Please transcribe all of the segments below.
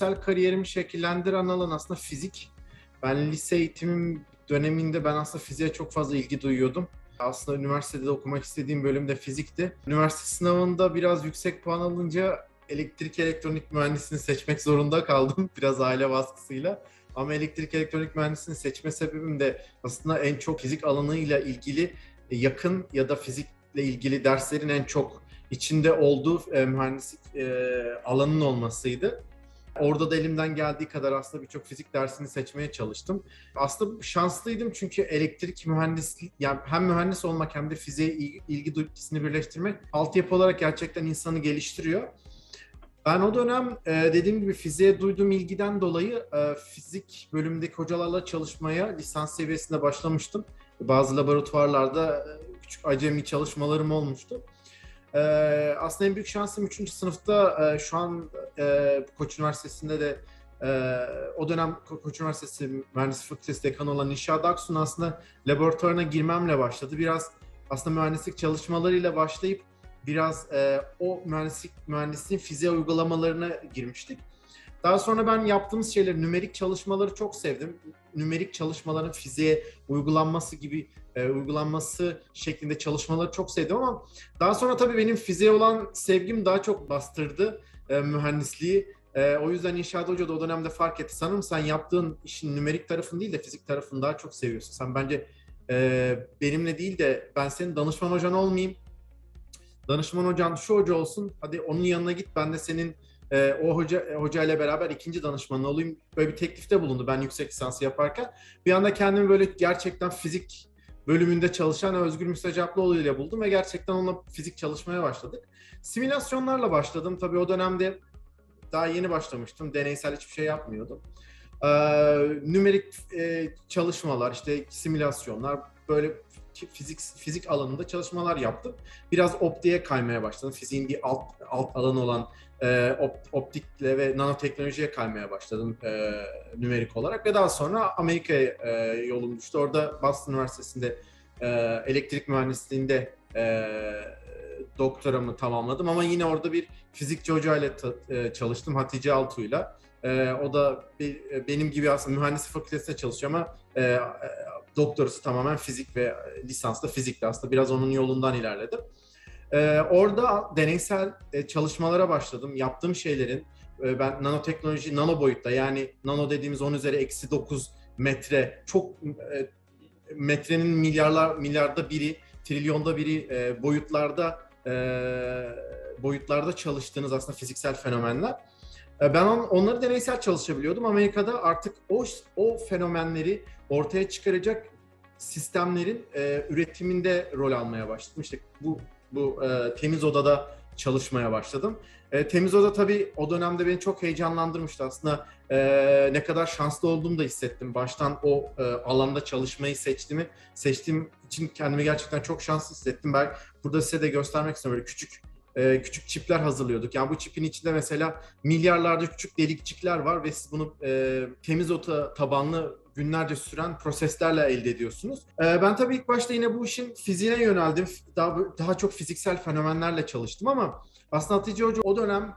kişisel kariyerimi şekillendiren alan aslında fizik. Ben lise eğitimim döneminde ben aslında fiziğe çok fazla ilgi duyuyordum. Aslında üniversitede okumak istediğim bölüm de fizikti. Üniversite sınavında biraz yüksek puan alınca elektrik elektronik mühendisliğini seçmek zorunda kaldım biraz aile baskısıyla. Ama elektrik elektronik mühendisliğini seçme sebebim de aslında en çok fizik alanıyla ilgili yakın ya da fizikle ilgili derslerin en çok içinde olduğu e, mühendislik e, alanının olmasıydı. Orada da elimden geldiği kadar aslında birçok fizik dersini seçmeye çalıştım. Aslında şanslıydım çünkü elektrik mühendisliği, yani hem mühendis olmak hem de fiziğe ilgi duygusunu birleştirmek altyapı olarak gerçekten insanı geliştiriyor. Ben o dönem e, dediğim gibi fiziğe duyduğum ilgiden dolayı e, fizik bölümündeki hocalarla çalışmaya lisans seviyesinde başlamıştım. Bazı laboratuvarlarda e, küçük acemi çalışmalarım olmuştu. Aslında en büyük şansım 3. sınıfta şu an Koç Üniversitesi'nde de o dönem Koç Üniversitesi Mühendislik Fakültesi dekanı olan Nişad Aksu'nun aslında laboratuvarına girmemle başladı. Biraz aslında mühendislik çalışmalarıyla başlayıp biraz e, o mühendislik mühendisliğin fiziğe uygulamalarına girmiştik. Daha sonra ben yaptığımız şeyleri, nümerik çalışmaları çok sevdim. Nümerik çalışmaların fiziğe uygulanması gibi e, uygulanması şeklinde çalışmaları çok sevdim ama daha sonra tabii benim fiziğe olan sevgim daha çok bastırdı e, mühendisliği. E, o yüzden İnşaat Hoca da o dönemde fark etti. Sanırım sen yaptığın işin nümerik tarafını değil de fizik tarafını daha çok seviyorsun. Sen bence e, benimle değil de ben senin danışman hocan olmayayım danışman hocan şu hoca olsun hadi onun yanına git ben de senin e, o hoca e, hoca ile beraber ikinci danışmanın olayım böyle bir teklifte bulundu ben yüksek lisansı yaparken. Bir anda kendimi böyle gerçekten fizik bölümünde çalışan Özgür Müstecaplıoğlu ile buldum ve gerçekten onunla fizik çalışmaya başladık. Simülasyonlarla başladım. Tabii o dönemde daha yeni başlamıştım. Deneysel hiçbir şey yapmıyordum. Ee, nümerik e, çalışmalar, işte simülasyonlar, böyle fizik fizik alanında çalışmalar yaptım. Biraz optiğe kaymaya başladım. Fiziğin bir alt alt alanı olan e, op, optikle ve nanoteknolojiye kaymaya başladım e, nümerik olarak ve daha sonra Amerika'ya e, yolum düştü. Orada Boston Üniversitesi'nde e, elektrik mühendisliğinde e, doktoramı tamamladım ama yine orada bir fizikçi hocayla e, çalıştım Hatice Altuğ'yla. E, o da bir, e, benim gibi aslında mühendislik fakültesinde çalışıyor ama e, doktorası tamamen fizik ve lisanslı fizikti aslında. Biraz onun yolundan ilerledim. Ee, orada deneysel e, çalışmalara başladım. Yaptığım şeylerin e, ben nanoteknoloji, nano boyutta yani nano dediğimiz 10 üzeri eksi 9 metre çok e, metrenin milyarlar milyarda biri, trilyonda biri e, boyutlarda e, boyutlarda çalıştığınız aslında fiziksel fenomenler. E, ben on, onları deneysel çalışabiliyordum. Amerika'da artık o o fenomenleri ortaya çıkaracak sistemlerin e, üretiminde rol almaya başladım. İşte bu bu e, temiz odada çalışmaya başladım. E, temiz oda tabii o dönemde beni çok heyecanlandırmıştı. Aslında e, ne kadar şanslı olduğumu da hissettim. Baştan o e, alanda çalışmayı seçtiğimi seçtiğim için kendimi gerçekten çok şanslı hissettim. Ben burada size de göstermek istiyorum. Böyle küçük e, küçük çipler hazırlıyorduk. Yani bu çipin içinde mesela milyarlarca küçük delikçikler var ve siz bunu e, temiz ota tabanlı günlerce süren proseslerle elde ediyorsunuz. E, ben tabii ilk başta yine bu işin fiziğine yöneldim. Daha, daha çok fiziksel fenomenlerle çalıştım ama aslında Hatice Hoca o dönem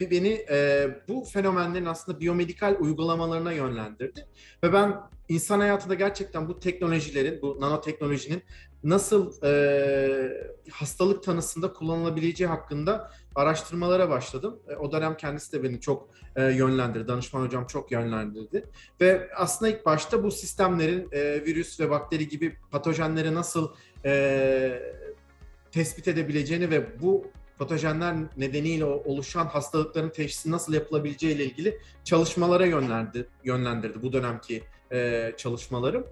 beni e, bu fenomenlerin aslında biyomedikal uygulamalarına yönlendirdi. Ve ben insan hayatında gerçekten bu teknolojilerin, bu nanoteknolojinin nasıl e, hastalık tanısında kullanılabileceği hakkında araştırmalara başladım. E, o dönem kendisi de beni çok e, yönlendirdi, danışman hocam çok yönlendirdi. Ve aslında ilk başta bu sistemlerin e, virüs ve bakteri gibi patojenleri nasıl e, tespit edebileceğini ve bu patojenler nedeniyle oluşan hastalıkların teşhisi nasıl yapılabileceği ile ilgili çalışmalara yönlendirdi, yönlendirdi bu dönemki e, çalışmalarım.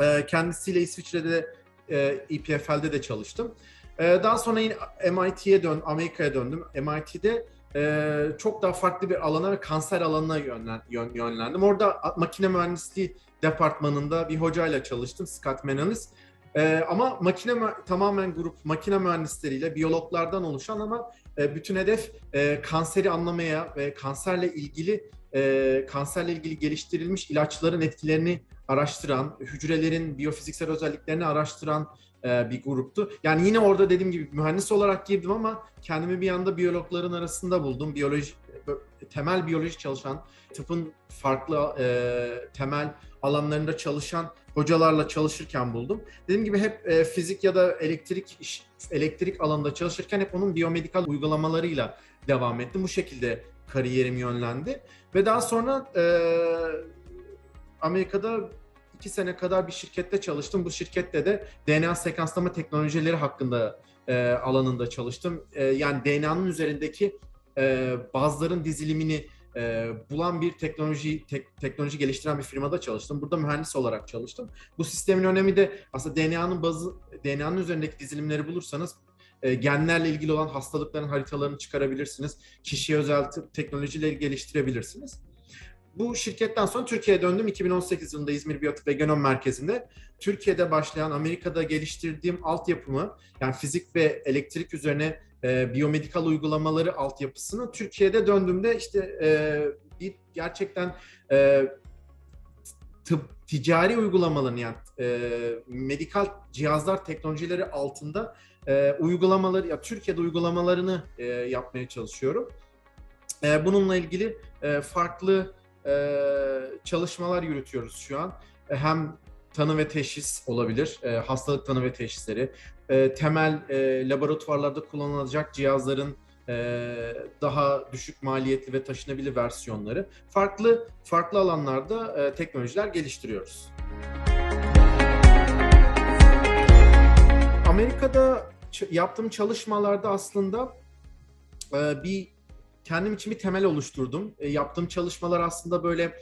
E, kendisiyle İsviçre'de e, EPFL'de de çalıştım. E, daha sonra yine MIT'ye dön, Amerika'ya döndüm. MIT'de e, çok daha farklı bir alana ve kanser alanına yönlen, yön, yönlendim. Orada makine mühendisliği departmanında bir hocayla çalıştım, Scott Menalis. Ee, ama makine tamamen grup makine mühendisleriyle biyologlardan oluşan ama e, bütün hedef e, kanseri anlamaya ve kanserle ilgili e, kanserle ilgili geliştirilmiş ilaçların etkilerini araştıran, hücrelerin biyofiziksel özelliklerini araştıran e, bir gruptu. Yani yine orada dediğim gibi mühendis olarak girdim ama kendimi bir anda biyologların arasında buldum. Biyoloji temel biyoloji çalışan, tıpın farklı e, temel alanlarında çalışan hocalarla çalışırken buldum. Dediğim gibi hep e, fizik ya da elektrik iş, elektrik alanında çalışırken hep onun biyomedikal uygulamalarıyla devam ettim. Bu şekilde kariyerim yönlendi. Ve daha sonra e, Amerika'da iki sene kadar bir şirkette çalıştım. Bu şirkette de DNA sekanslama teknolojileri hakkında e, alanında çalıştım. E, yani DNA'nın üzerindeki e, bazların dizilimini e, bulan bir teknoloji tek, teknoloji geliştiren bir firmada çalıştım. Burada mühendis olarak çalıştım. Bu sistemin önemi de aslında DNA'nın bazı DNA'nın üzerindeki dizilimleri bulursanız e, genlerle ilgili olan hastalıkların haritalarını çıkarabilirsiniz. Kişiye özel teknolojileri geliştirebilirsiniz. Bu şirketten sonra Türkiye'ye döndüm. 2018 yılında İzmir Biyotik ve Genom Merkezi'nde Türkiye'de başlayan Amerika'da geliştirdiğim altyapımı yani fizik ve elektrik üzerine e, biyomedikal uygulamaları altyapısını Türkiye'de döndüğümde işte e, bir gerçekten e, tıp ticari uygulamalarını yani e, medikal cihazlar teknolojileri altında e, uygulamaları ya Türkiye'de uygulamalarını e, yapmaya çalışıyorum. E, bununla ilgili e, farklı e, çalışmalar yürütüyoruz şu an. E, hem tanı ve teşhis olabilir, e, hastalık tanı ve teşhisleri, e, temel e, laboratuvarlarda kullanılacak cihazların e, daha düşük maliyetli ve taşınabilir versiyonları, farklı farklı alanlarda e, teknolojiler geliştiriyoruz. Amerika'da yaptığım çalışmalarda aslında e, bir kendim için bir temel oluşturdum. E, yaptığım çalışmalar aslında böyle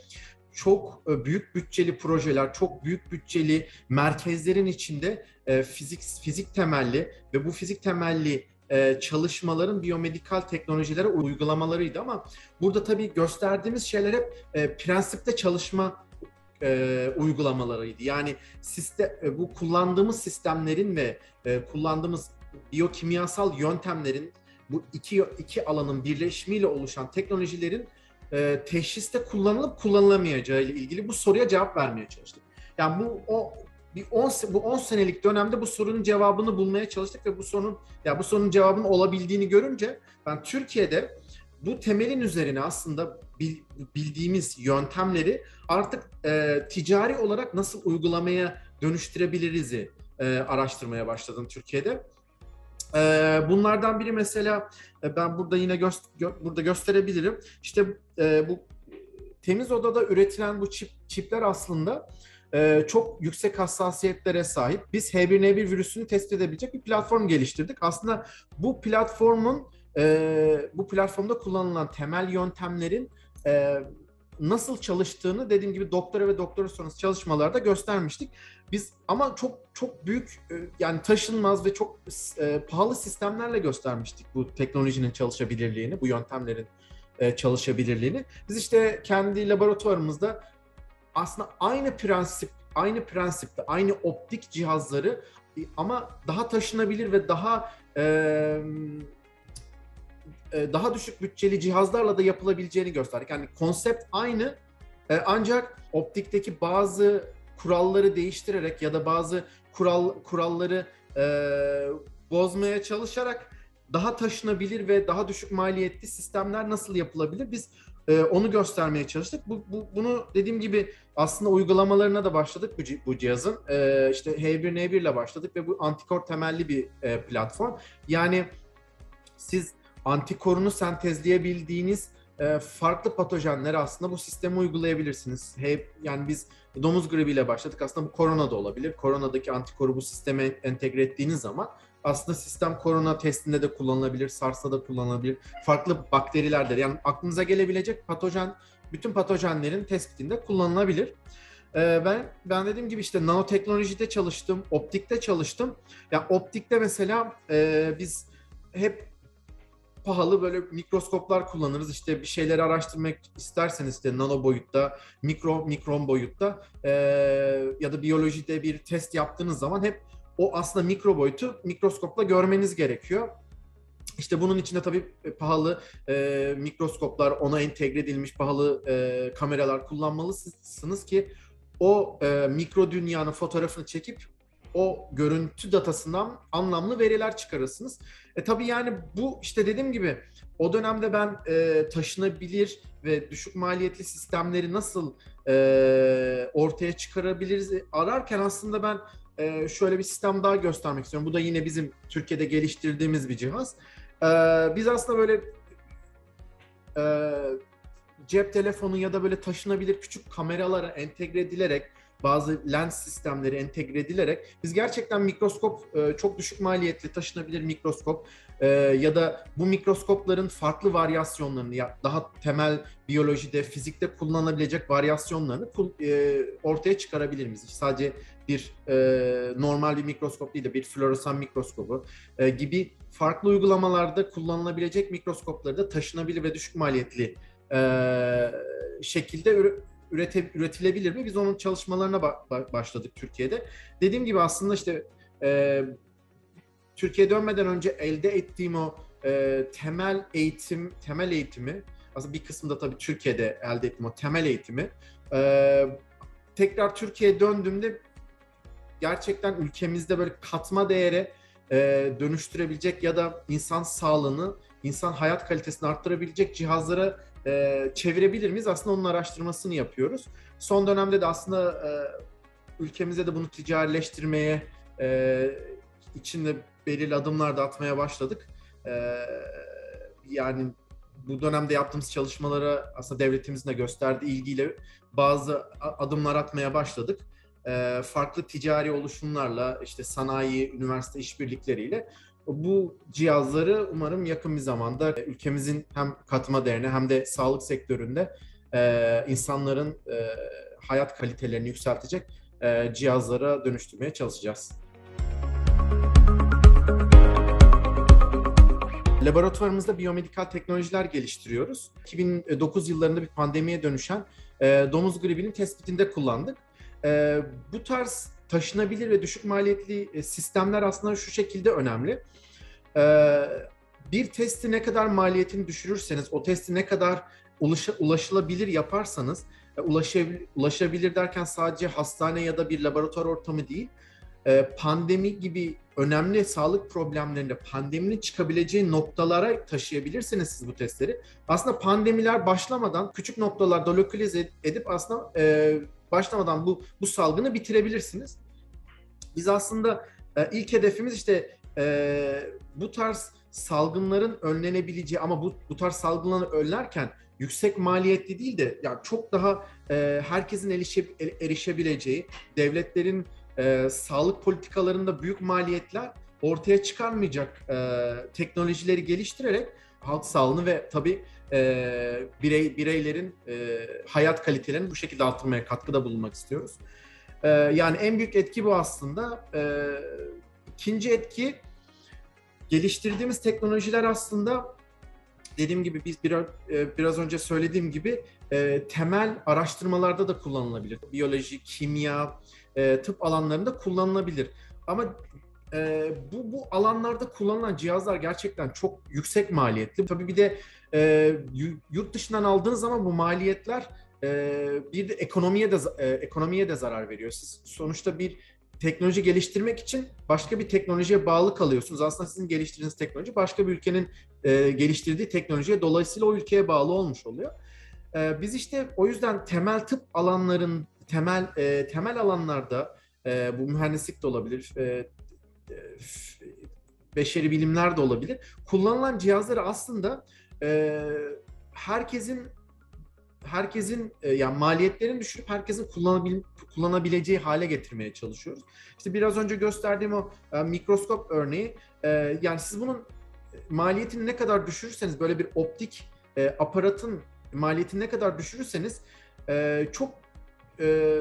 çok e, büyük bütçeli projeler, çok büyük bütçeli merkezlerin içinde e, fizik fizik temelli ve bu fizik temelli çalışmaların biyomedikal teknolojilere uygulamalarıydı ama burada tabii gösterdiğimiz şeyler hep e, prensipte çalışma uygulamalarıydı. Yani sistem, bu kullandığımız sistemlerin ve kullandığımız biyokimyasal yöntemlerin bu iki iki alanın birleşimiyle oluşan teknolojilerin e, teşhiste kullanılıp kullanılamayacağı ile ilgili bu soruya cevap vermeye çalıştık. Yani bu o bir 10 bu 10 senelik dönemde bu sorunun cevabını bulmaya çalıştık ve bu sorunun ya bu sorunun cevabının olabildiğini görünce ben Türkiye'de bu temelin üzerine aslında bildiğimiz yöntemleri artık e, ticari olarak nasıl uygulamaya dönüştürebiliriz'i e, araştırmaya başladım Türkiye'de. Ee, bunlardan biri mesela e, ben burada yine gö- gö- burada gösterebilirim. İşte e, bu temiz odada üretilen bu çip çipler aslında e, çok yüksek hassasiyetlere sahip. Biz H1N1 virüsünü tespit edebilecek bir platform geliştirdik. Aslında bu platformun e, bu platformda kullanılan temel yöntemlerin e, nasıl çalıştığını dediğim gibi doktora ve doktora sonrası çalışmalarda göstermiştik. Biz ama çok çok büyük e, yani taşınmaz ve çok e, pahalı sistemlerle göstermiştik bu teknolojinin çalışabilirliğini, bu yöntemlerin e, çalışabilirliğini. Biz işte kendi laboratuvarımızda aslında aynı prensip, aynı prensipte, aynı optik cihazları e, ama daha taşınabilir ve daha e, daha düşük bütçeli cihazlarla da yapılabileceğini gösterdik. Yani konsept aynı e, ancak optikteki bazı kuralları değiştirerek ya da bazı kural kuralları e, bozmaya çalışarak daha taşınabilir ve daha düşük maliyetli sistemler nasıl yapılabilir? Biz e, onu göstermeye çalıştık. Bu, bu, bunu dediğim gibi aslında uygulamalarına da başladık bu, bu cihazın. E, işte H1N1 ile başladık ve bu antikor temelli bir e, platform. Yani siz antikorunu sentezleyebildiğiniz e, farklı patojenleri aslında bu sisteme uygulayabilirsiniz. Hep yani biz domuz gribiyle başladık. Aslında bu korona da olabilir. Koronadaki antikoru bu sisteme entegre ettiğiniz zaman aslında sistem korona testinde de kullanılabilir, SARS'ta da kullanılabilir. Farklı bakterilerde yani aklınıza gelebilecek patojen bütün patojenlerin tespitinde kullanılabilir. Ee, ben ben dediğim gibi işte nanoteknolojide çalıştım, optikte çalıştım. Ya yani optikte mesela e, biz hep pahalı böyle mikroskoplar kullanırız. İşte bir şeyleri araştırmak isterseniz işte nano boyutta, mikro mikron boyutta e, ya da biyolojide bir test yaptığınız zaman hep o aslında mikro boyutu mikroskopla görmeniz gerekiyor. İşte bunun içinde tabii pahalı e, mikroskoplar, ona entegre edilmiş pahalı e, kameralar kullanmalısınız ki o e, mikro dünyanın fotoğrafını çekip o görüntü datasından anlamlı veriler çıkarırsınız. E tabii yani bu işte dediğim gibi o dönemde ben e, taşınabilir ve düşük maliyetli sistemleri nasıl e, ortaya çıkarabiliriz ararken aslında ben e, şöyle bir sistem daha göstermek istiyorum. Bu da yine bizim Türkiye'de geliştirdiğimiz bir cihaz. E, biz aslında böyle e, cep telefonu ya da böyle taşınabilir küçük kameralara entegre edilerek bazı lens sistemleri entegre edilerek biz gerçekten mikroskop e, çok düşük maliyetli taşınabilir mikroskop e, ya da bu mikroskopların farklı varyasyonlarını ya daha temel biyolojide, fizikte kullanılabilecek varyasyonlarını e, ortaya çıkarabilir miyiz? Sadece bir normal bir mikroskop değil de bir floresan mikroskobu gibi farklı uygulamalarda kullanılabilecek mikroskopları da taşınabilir ve düşük maliyetli şekilde ürete, üretilebilir mi? Biz onun çalışmalarına ba- başladık Türkiye'de. Dediğim gibi aslında işte e, Türkiye dönmeden önce elde ettiğim o e, temel eğitim, temel eğitimi, aslında bir kısmında tabii Türkiye'de elde ettim o temel eğitimi. E, tekrar Türkiye'ye döndüğümde gerçekten ülkemizde böyle katma değere e, dönüştürebilecek ya da insan sağlığını, insan hayat kalitesini arttırabilecek cihazlara e, çevirebilir miyiz? Aslında onun araştırmasını yapıyoruz. Son dönemde de aslında e, ülkemizde de bunu ticarileştirmeye e, içinde belirli adımlar da atmaya başladık. E, yani bu dönemde yaptığımız çalışmalara aslında devletimizin de gösterdiği ilgiyle bazı adımlar atmaya başladık. E, farklı ticari oluşumlarla, işte sanayi, üniversite işbirlikleriyle bu cihazları umarım yakın bir zamanda ülkemizin hem katma değerine hem de sağlık sektöründe e, insanların e, hayat kalitelerini yükseltecek e, cihazlara dönüştürmeye çalışacağız. Laboratuvarımızda biyomedikal teknolojiler geliştiriyoruz. 2009 yıllarında bir pandemiye dönüşen e, domuz gribinin tespitinde kullandık. E, bu tarz taşınabilir ve düşük maliyetli e, sistemler aslında şu şekilde önemli. E, bir testi ne kadar maliyetini düşürürseniz, o testi ne kadar ulaşılabilir yaparsanız, e, ulaşabilir, derken sadece hastane ya da bir laboratuvar ortamı değil, pandemi gibi önemli sağlık problemlerinde pandeminin çıkabileceği noktalara taşıyabilirsiniz siz bu testleri. Aslında pandemiler başlamadan küçük noktalarda lokalize edip aslında başlamadan bu bu salgını bitirebilirsiniz. Biz aslında e, ilk hedefimiz işte e, bu tarz salgınların önlenebileceği ama bu, bu tarz salgınları önlerken yüksek maliyetli değil de yani çok daha e, herkesin erişe, erişebileceği, devletlerin e, sağlık politikalarında büyük maliyetler ortaya çıkarmayacak e, teknolojileri geliştirerek halk sağlığını ve tabii e, birey bireylerin e, hayat kalitelerini bu şekilde arttırmaya katkıda bulunmak istiyoruz. E, yani en büyük etki bu aslında. E, ikinci etki geliştirdiğimiz teknolojiler aslında dediğim gibi biz biraz, e, biraz önce söylediğim gibi e, temel araştırmalarda da kullanılabilir. Biyoloji, kimya, e, tıp alanlarında kullanılabilir. Ama e, bu, bu alanlarda kullanılan cihazlar gerçekten çok yüksek maliyetli. Tabii bir de e, yurt dışından aldığınız zaman bu maliyetler e, bir de ekonomiye de e, ekonomiye de zarar veriyor. Siz sonuçta bir teknoloji geliştirmek için başka bir teknolojiye bağlı kalıyorsunuz. Aslında sizin geliştirdiğiniz teknoloji başka bir ülkenin e, geliştirdiği teknolojiye dolayısıyla o ülkeye bağlı olmuş oluyor. E, biz işte o yüzden temel tıp alanların temel e, temel alanlarda e, bu mühendislik de olabilir, e, beşeri bilimler de olabilir. Kullanılan cihazları aslında e, herkesin herkesin e, yani maliyetlerini düşürüp herkesin kullanabil, kullanabileceği hale getirmeye çalışıyoruz. İşte biraz önce gösterdiğim o e, mikroskop örneği e, yani siz bunun maliyetini ne kadar düşürürseniz böyle bir optik e, aparatın maliyetini ne kadar düşürürseniz e, çok e,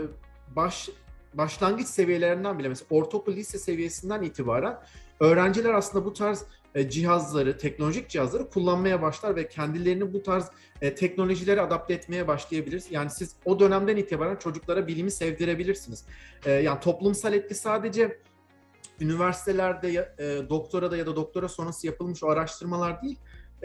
baş başlangıç seviyelerinden bile mesela ortaokul lise seviyesinden itibaren öğrenciler aslında bu tarz e, cihazları, teknolojik cihazları kullanmaya başlar ve kendilerini bu tarz e, teknolojilere adapte etmeye başlayabilir. Yani siz o dönemden itibaren çocuklara bilimi sevdirebilirsiniz. E, yani toplumsal etki sadece üniversitelerde doktora da ya da doktora sonrası yapılmış o araştırmalar değil,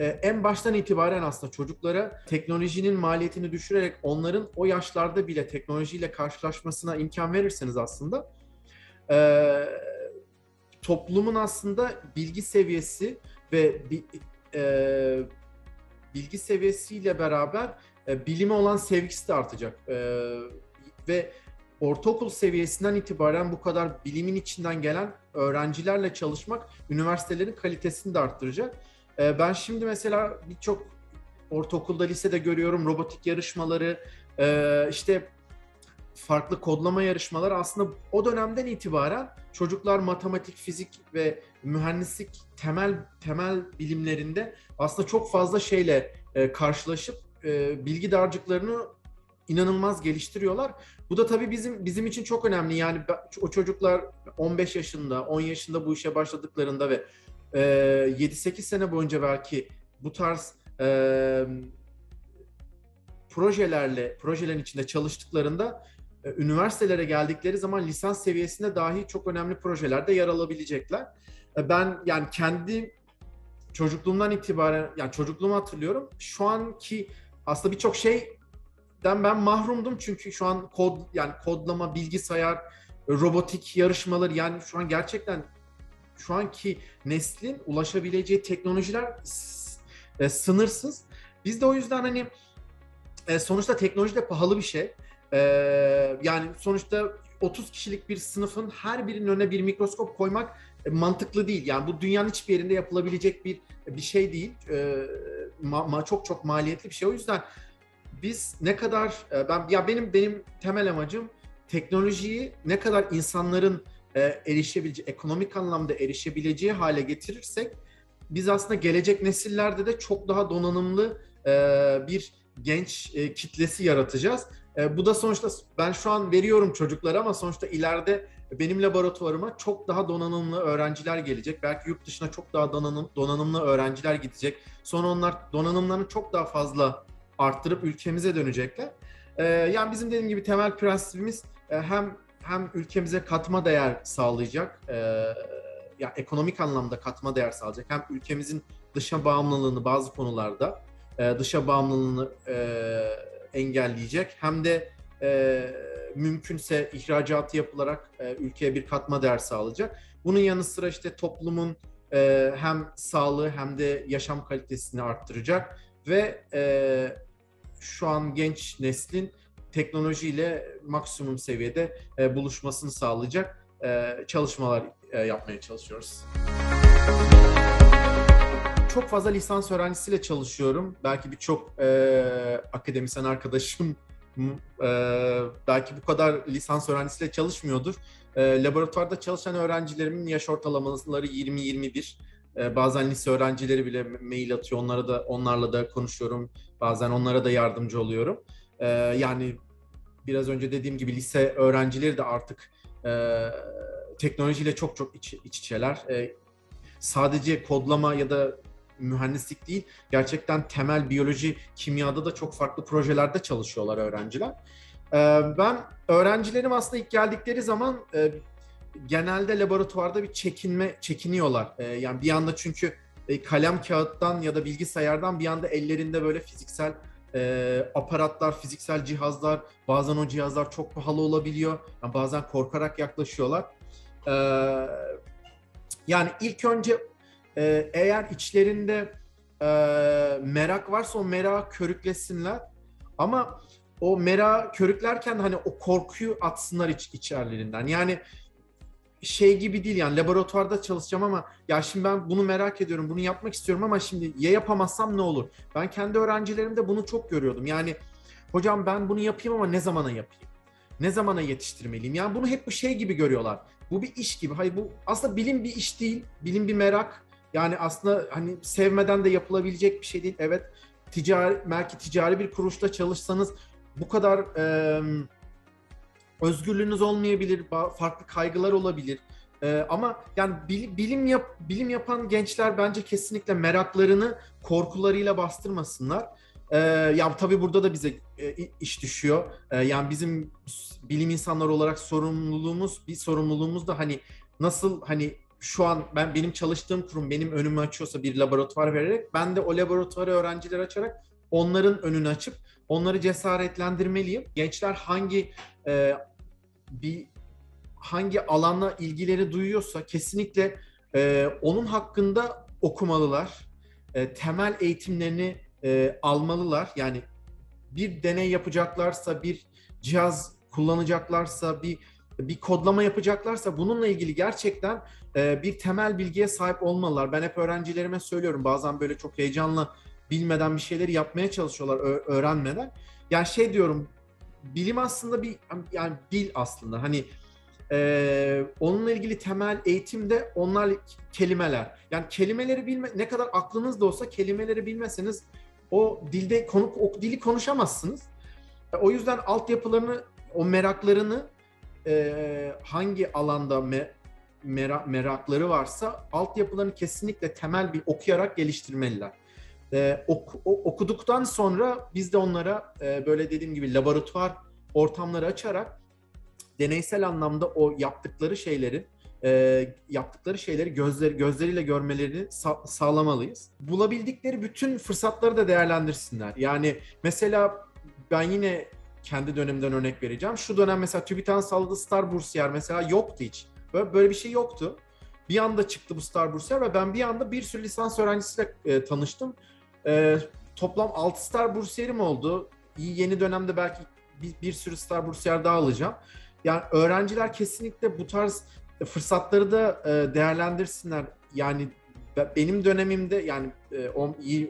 en baştan itibaren aslında çocuklara teknolojinin maliyetini düşürerek onların o yaşlarda bile teknolojiyle karşılaşmasına imkan verirseniz aslında e, toplumun aslında bilgi seviyesi ve e, bilgi seviyesiyle beraber e, bilime olan sevgisi de artacak. Ve ortaokul seviyesinden itibaren bu kadar bilimin içinden gelen öğrencilerle çalışmak üniversitelerin kalitesini de arttıracak. E, ben şimdi mesela birçok ortaokulda, lisede görüyorum robotik yarışmaları, e, işte farklı kodlama yarışmaları aslında o dönemden itibaren çocuklar matematik, fizik ve mühendislik temel temel bilimlerinde aslında çok fazla şeyle e, karşılaşıp e, bilgi dağarcıklarını inanılmaz geliştiriyorlar. Bu da tabii bizim bizim için çok önemli. Yani o çocuklar 15 yaşında, 10 yaşında bu işe başladıklarında ve e, 7-8 sene boyunca belki bu tarz e, projelerle, projelerin içinde çalıştıklarında e, üniversitelere geldikleri zaman lisans seviyesinde dahi çok önemli projelerde yer alabilecekler. E, ben yani kendi çocukluğumdan itibaren yani çocukluğumu hatırlıyorum. Şu anki aslında birçok şeyden ben mahrumdum çünkü şu an kod yani kodlama, bilgisayar, robotik yarışmaları yani şu an gerçekten şu anki neslin ulaşabileceği teknolojiler e, sınırsız. Biz de o yüzden hani e, sonuçta teknoloji de pahalı bir şey. E, yani sonuçta 30 kişilik bir sınıfın her birinin önüne bir mikroskop koymak e, mantıklı değil. Yani bu dünyanın hiçbir yerinde yapılabilecek bir bir şey değil. E, ma, ma, çok çok maliyetli bir şey. O yüzden biz ne kadar e, ben ya benim benim temel amacım teknolojiyi ne kadar insanların e, erişebileceği, ekonomik anlamda erişebileceği hale getirirsek biz aslında gelecek nesillerde de çok daha donanımlı e, bir genç e, kitlesi yaratacağız. E, bu da sonuçta ben şu an veriyorum çocuklara ama sonuçta ileride benim laboratuvarıma çok daha donanımlı öğrenciler gelecek. Belki yurt dışına çok daha donanım, donanımlı öğrenciler gidecek. Sonra onlar donanımlarını çok daha fazla arttırıp ülkemize dönecekler. E, yani bizim dediğim gibi temel prensibimiz e, hem hem ülkemize katma değer sağlayacak, e, ya ekonomik anlamda katma değer sağlayacak, hem ülkemizin dışa bağımlılığını bazı konularda e, dışa bağımlılığını e, engelleyecek hem de e, mümkünse ihracatı yapılarak e, ülkeye bir katma değer sağlayacak. Bunun yanı sıra işte toplumun e, hem sağlığı hem de yaşam kalitesini arttıracak ve e, şu an genç neslin teknolojiyle maksimum seviyede e, buluşmasını sağlayacak e, çalışmalar e, yapmaya çalışıyoruz. Çok fazla lisans öğrencisiyle çalışıyorum. Belki birçok e, akademisyen arkadaşım e, belki bu kadar lisans öğrencisiyle çalışmıyordur. E, laboratuvarda çalışan öğrencilerimin yaş ortalamaları 20-21. E, bazen lise öğrencileri bile mail atıyor. Onlara da onlarla da konuşuyorum. Bazen onlara da yardımcı oluyorum. E, yani biraz önce dediğim gibi lise öğrencileri de artık e, teknolojiyle çok çok iç, iç içeler. E, sadece kodlama ya da mühendislik değil, gerçekten temel biyoloji, kimyada da çok farklı projelerde çalışıyorlar öğrenciler. E, ben öğrencilerim aslında ilk geldikleri zaman e, genelde laboratuvarda bir çekinme çekiniyorlar. E, yani bir anda çünkü kalem kağıttan ya da bilgisayardan bir anda ellerinde böyle fiziksel e, aparatlar, fiziksel cihazlar, bazen o cihazlar çok pahalı olabiliyor. Yani bazen korkarak yaklaşıyorlar. E, yani ilk önce e, eğer içlerinde e, merak varsa o merak körüklesinler. Ama o merak körüklerken hani o korkuyu atsınlar iç, içerlerinden. Yani şey gibi değil yani laboratuvarda çalışacağım ama ya şimdi ben bunu merak ediyorum, bunu yapmak istiyorum ama şimdi ya yapamazsam ne olur? Ben kendi öğrencilerimde bunu çok görüyordum. Yani hocam ben bunu yapayım ama ne zamana yapayım? Ne zamana yetiştirmeliyim? Yani bunu hep bir şey gibi görüyorlar. Bu bir iş gibi. Hayır bu aslında bilim bir iş değil. Bilim bir merak. Yani aslında hani sevmeden de yapılabilecek bir şey değil. Evet ticari belki ticari bir kuruluşta çalışsanız bu kadar e, özgürlüğünüz olmayabilir, farklı kaygılar olabilir. Ee, ama yani bilim yap, bilim yapan gençler bence kesinlikle meraklarını korkularıyla bastırmasınlar. Ee, ya tabii burada da bize e, iş düşüyor. Ee, yani bizim bilim insanları olarak sorumluluğumuz, bir sorumluluğumuz da hani nasıl hani şu an ben benim çalıştığım kurum benim önümü açıyorsa bir laboratuvar vererek ben de o laboratuvarı öğrenciler açarak onların önünü açıp onları cesaretlendirmeliyim. Gençler hangi e, bir hangi alanla ilgileri duyuyorsa kesinlikle e, onun hakkında okumalılar. E, temel eğitimlerini e, almalılar. Yani bir deney yapacaklarsa, bir cihaz kullanacaklarsa, bir bir kodlama yapacaklarsa bununla ilgili gerçekten e, bir temel bilgiye sahip olmalılar. Ben hep öğrencilerime söylüyorum bazen böyle çok heyecanla bilmeden bir şeyleri yapmaya çalışıyorlar öğrenmeden. Yani şey diyorum bilim aslında bir yani dil aslında hani e, onunla ilgili temel eğitimde onlar kelimeler. Yani kelimeleri bilme ne kadar aklınızda olsa kelimeleri bilmeseniz o dilde konu o dili konuşamazsınız. E, o yüzden altyapılarını o meraklarını e, hangi alanda me, merak, merakları varsa altyapılarını kesinlikle temel bir okuyarak geliştirmeliler. E, ok, okuduktan sonra biz de onlara e, böyle dediğim gibi laboratuvar ortamları açarak deneysel anlamda o yaptıkları şeyleri e, yaptıkları şeyleri gözler, gözleriyle görmelerini sa- sağlamalıyız. Bulabildikleri bütün fırsatları da değerlendirsinler. Yani mesela ben yine kendi dönemden örnek vereceğim. Şu dönem mesela TÜBİTAK'ın sağladığı Star Bursiyer mesela yoktu hiç. Böyle, böyle bir şey yoktu. Bir anda çıktı bu Star Bursiyer ve ben bir anda bir sürü lisans öğrencisiyle e, tanıştım. E, toplam 6 Star Bursiyerim oldu. Yeni dönemde belki bir, bir sürü Star Bursiyer daha alacağım. Yani öğrenciler kesinlikle bu tarz fırsatları da e, değerlendirsinler. Yani benim dönemimde yani e,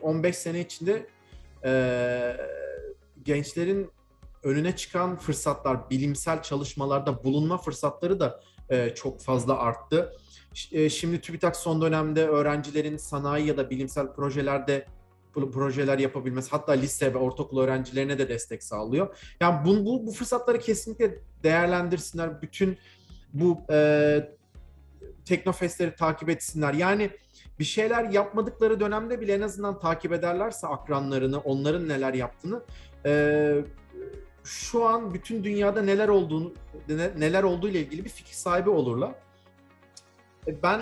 15 sene içinde e, gençlerin önüne çıkan fırsatlar, bilimsel çalışmalarda bulunma fırsatları da e, çok fazla arttı. E, şimdi TÜBİTAK son dönemde öğrencilerin sanayi ya da bilimsel projelerde projeler yapabilmesi hatta lise ve ortaokul öğrencilerine de destek sağlıyor. Yani bu, bu, bu fırsatları kesinlikle değerlendirsinler. Bütün bu e, teknofestleri takip etsinler. Yani bir şeyler yapmadıkları dönemde bile en azından takip ederlerse akranlarını, onların neler yaptığını e, şu an bütün dünyada neler olduğunu neler olduğu ile ilgili bir fikir sahibi olurlar. E, ben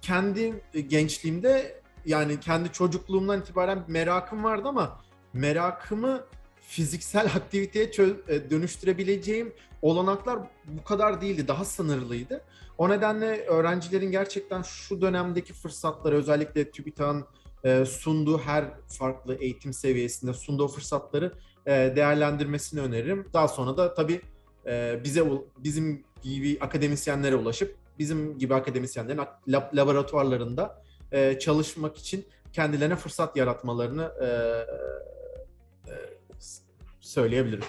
kendi gençliğimde yani kendi çocukluğumdan itibaren merakım vardı ama merakımı fiziksel aktiviteye e, dönüştürebileceğim olanaklar bu kadar değildi. Daha sınırlıydı. O nedenle öğrencilerin gerçekten şu dönemdeki fırsatları özellikle TÜBİTAK'ın e, sunduğu her farklı eğitim seviyesinde sunduğu fırsatları e, değerlendirmesini öneririm. Daha sonra da tabii bize bizim gibi akademisyenlere ulaşıp bizim gibi akademisyenlerin laboratuvarlarında çalışmak için kendilerine fırsat yaratmalarını söyleyebilirim.